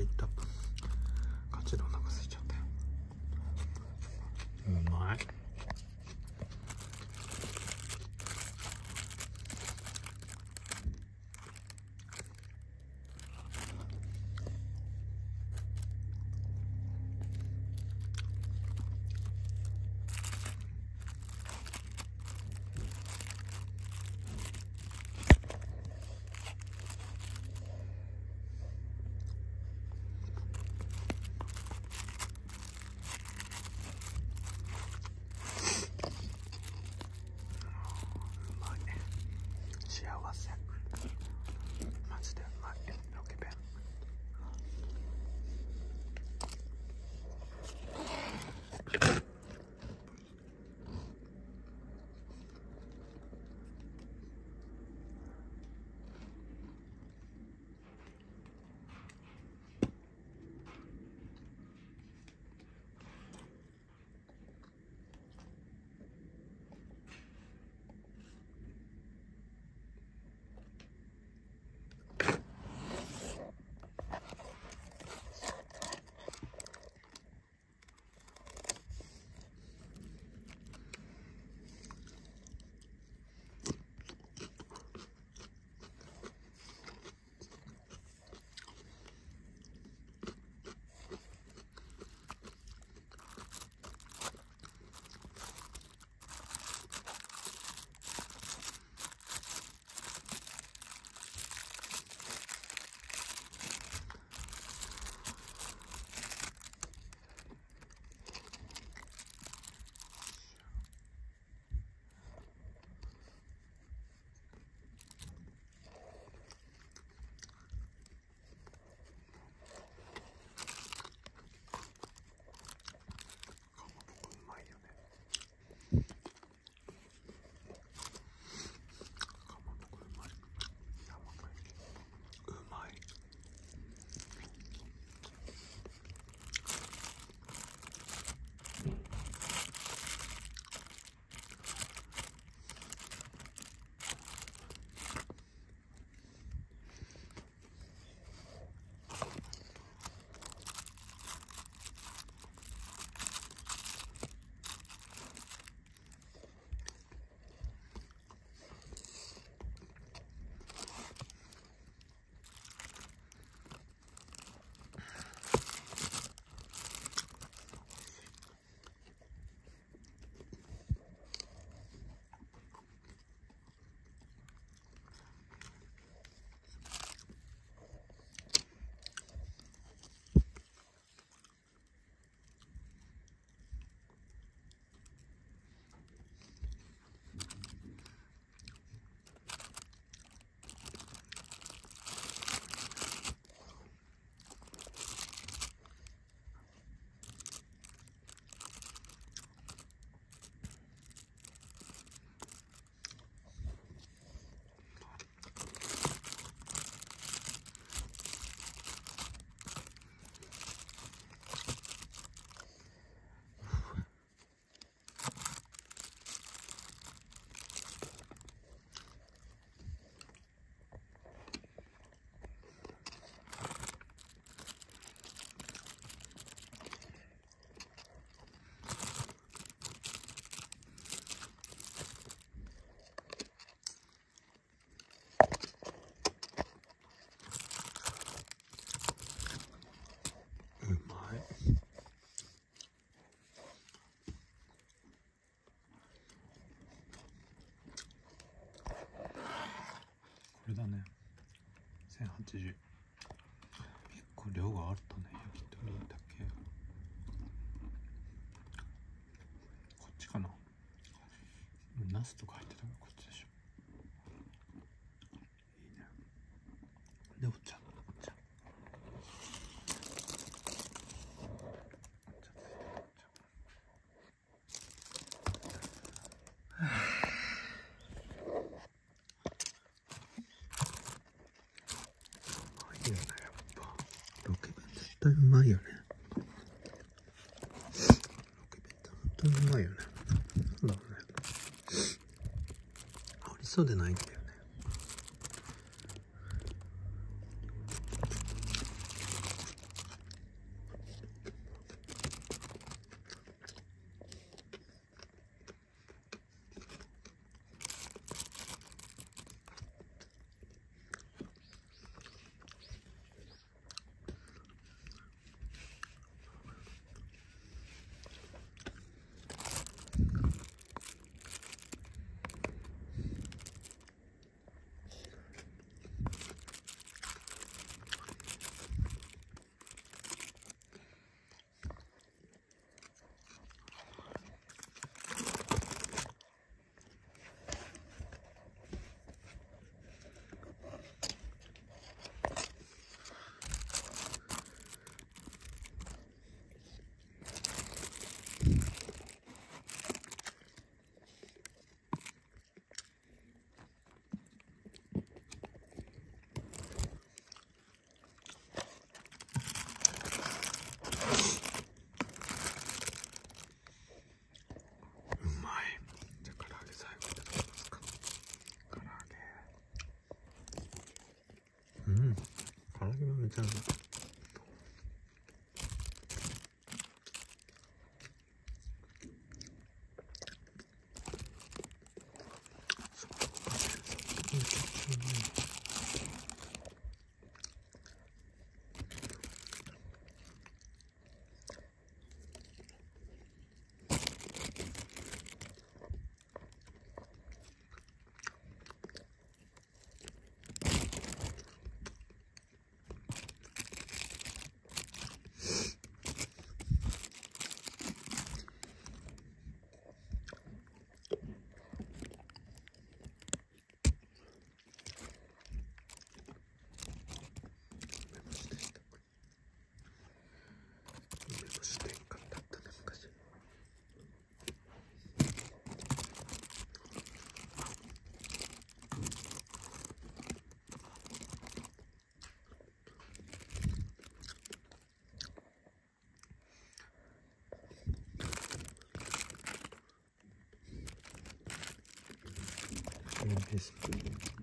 いった。ガチでお腹空いちゃったようまい。180結構量があったね焼き鳥だけ。こっちかな。ナスとか入ってたからこっちでしょいいねでお茶お茶うまいよねやっぱロケ弁絶対うまいよね。ロケ弁って本当にうまいよね。なんだろうね。ありそうでないんだよ。this video.